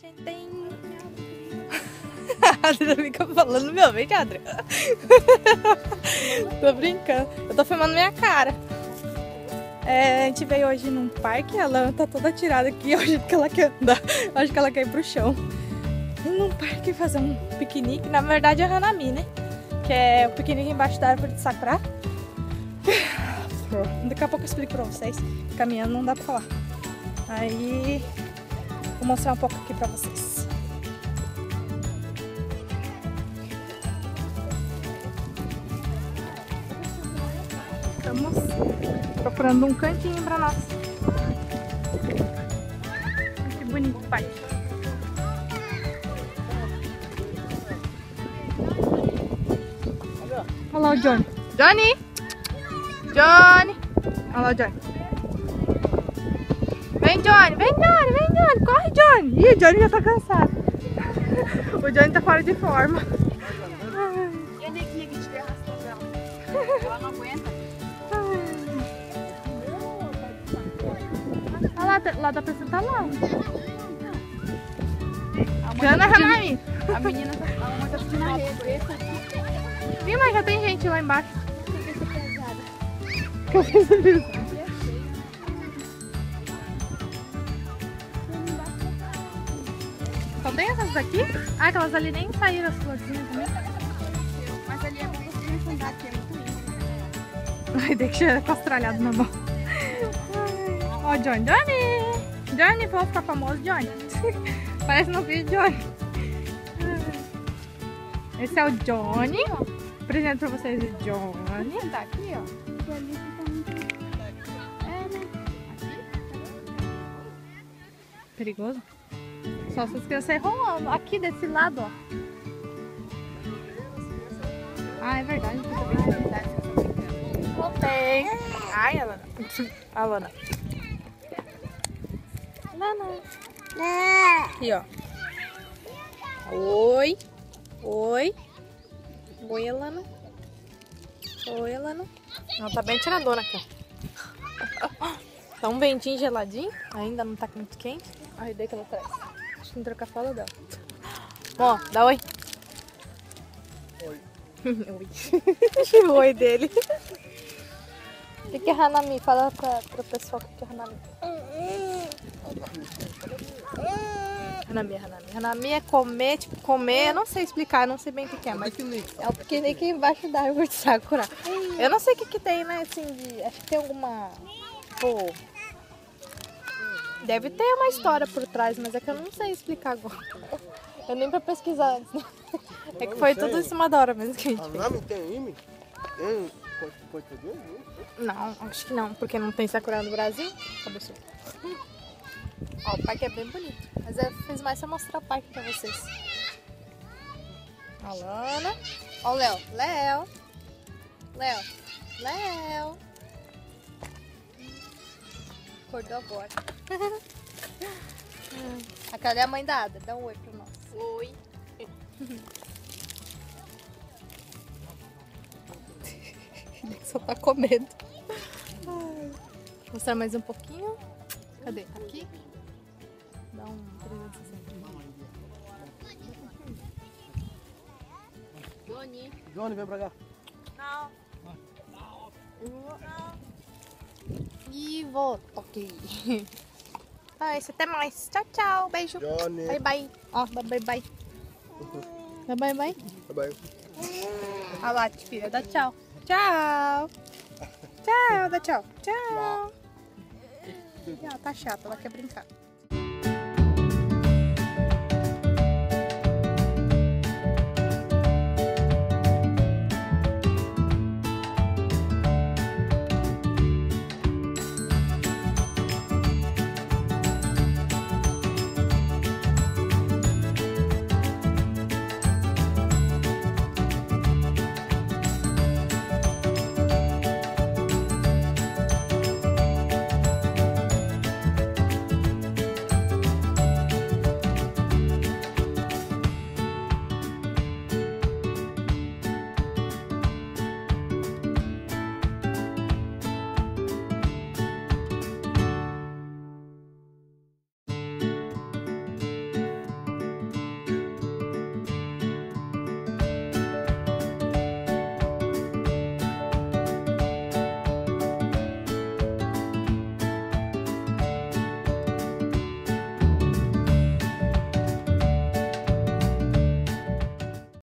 gente tem. A Adria fica falando, meu, cá, Adria. tô brincando. Eu tô filmando minha cara. É, a gente veio hoje num parque, ela tá toda tirada aqui, hoje que ela quer andar. Acho que ela quer ir pro chão. E num parque fazer um piquenique, na verdade é Hanami, né? Que é o piquenique embaixo da árvore de sakura. Daqui a pouco eu explico pra vocês. Caminhando não dá pra falar. Aí vou mostrar um pouco aqui pra vocês. Estamos procurando um cantinho pra nós. Que bonito, pai. Olha lá o Johnny. Johnny! Johnny! Olha lá o Johnny. Vem, Johnny! Vem, Johnny! Vem, Johnny! Corre, Johnny! Ih, o Johnny já tá cansado. O Johnny tá fora de forma. E a neguinha que te arrastou dela? Ela não aguenta. Olha lá, lá dá pra sentar lá. Jana tá pedindo- Hanami. A menina tá, a mãe tá pedindo a rede. Ih, mas já tem gente lá embaixo. Só tem essas daqui? Ah, aquelas ali nem saíram as florzinhas também. Mas ali é andar, que é muito lindo. Ai, deixa castralhado na mão. Ó, o Johnny. Johnny! Johnny, vou ficar famoso, Johnny. Parece no vídeo, Johnny. Esse é o Johnny. Apresento pra vocês o Johnny. Sentar aqui, ó. Muito... É, né? Perigoso? Só se as crianças rolando. Aqui desse lado, ó. Ah, é verdade. Voltei. Ai, Alana. Alana. Alana. Aqui, ó. Oi. Oi. Oi, Alana. Oi, Alana. Ela tá bem tiradona aqui, ó. Tá um ventinho geladinho. Ainda não tá muito quente. A ideia que ela traz. Deixa eu trocar a fala dela. Ó, dá oi. Oi. oi. o oi dele. O que, que é Hanami? Fala pra, pro pessoal o que, que é Hanami. Hanami Hanami. Hanami é comer, tipo, comer, eu não sei explicar, não sei bem o que, que é, mas é o piquenique embaixo da árvore de sakura. Eu não sei o que, que tem, né, assim, de. Acho que tem alguma. Pô. Deve ter uma história por trás, mas é que eu não sei explicar agora. Eu nem pra pesquisar antes? É que foi tudo em cima da hora mesmo que a gente fez. Hanami tem IME? Tem port- português? Não? Não, acho que não, porque não tem Sakura no Brasil. Cabeçudo. Ó, o parque é bem bonito. Mas eu fiz mais pra mostrar o parque pra vocês. A Lana. Ó o Léo. Léo. Léo. Léo. Acordou agora. a Cadê a mãe da Ada? Dá um oi pra nós. Oi. Ele só tá comendo. Vou mostrar mais um pouquinho. Cadê? Aqui? Dá um 360. Doni. Johnny, vem pra cá. Não. E vou. Ok. Ah, esse até mais. Tchau, tchau. Beijo. Johnny. Bye, bye. Ó, bye, bye, bye. Bye, bye, bye. Bye bye. A lá, filha, dá tchau. Tchau. Tchau, dá tchau. Tchau. Ela tá chata, ela quer brincar.